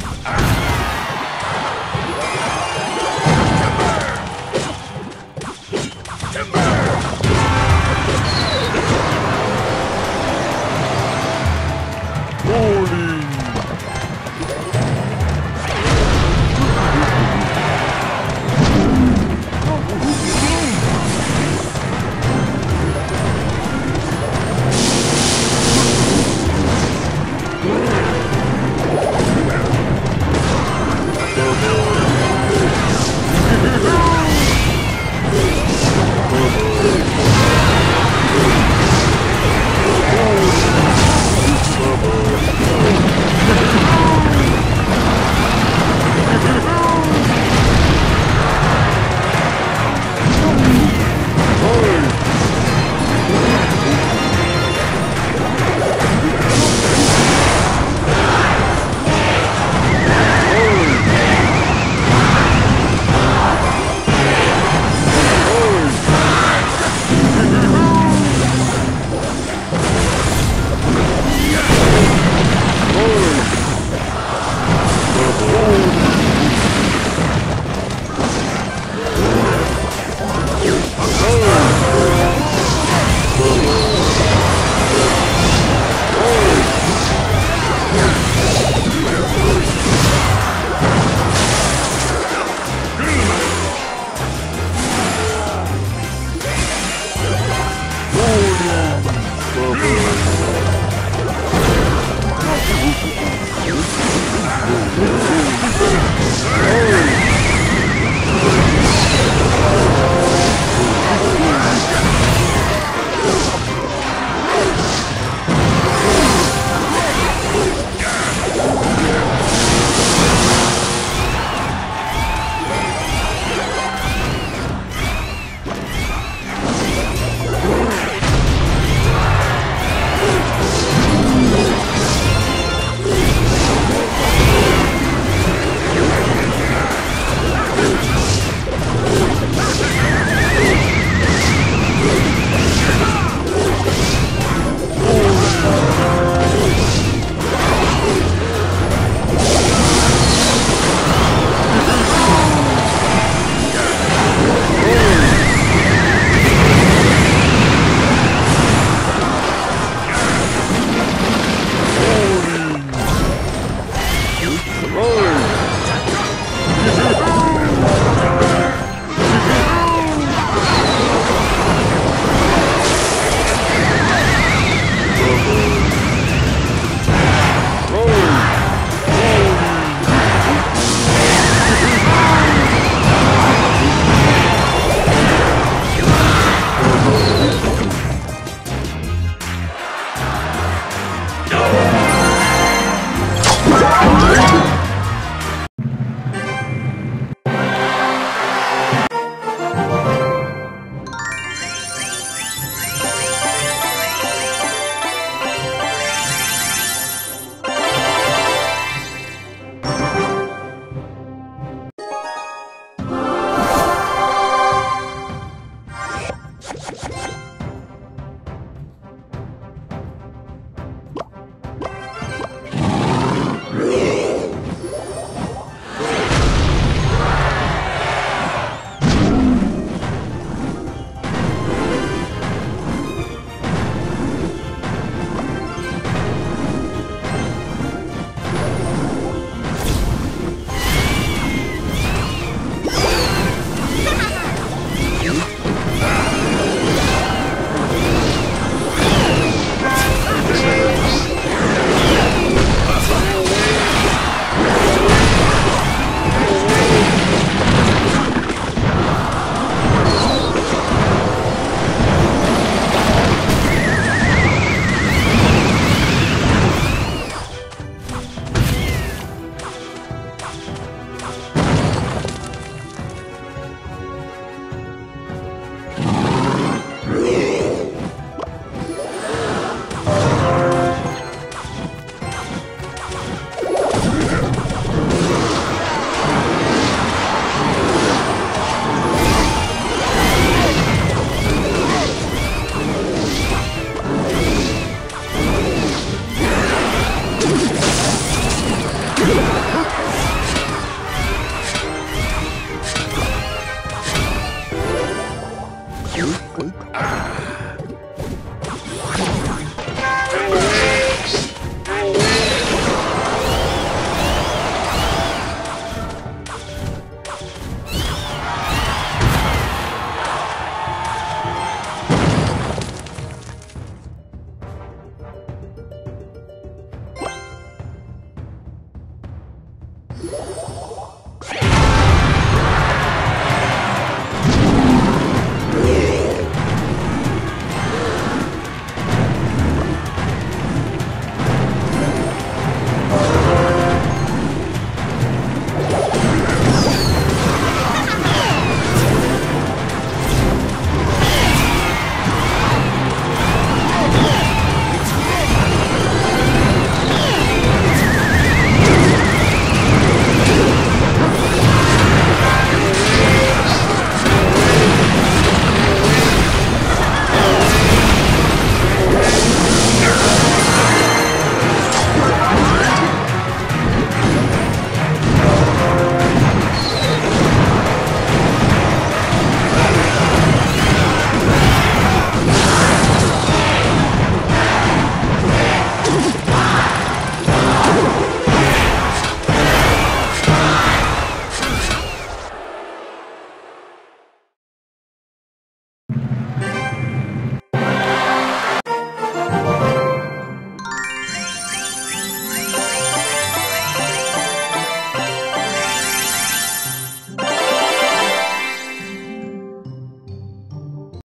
Apple.